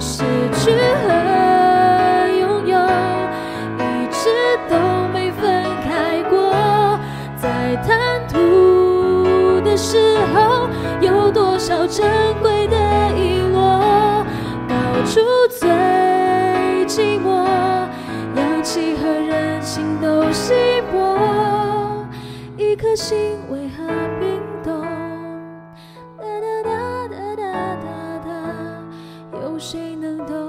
失去和拥有，一直都没分开过。在贪图的时候，有多少珍贵的遗落？高处最寂寞，氧气和人情都稀薄，一颗心为。谁能懂？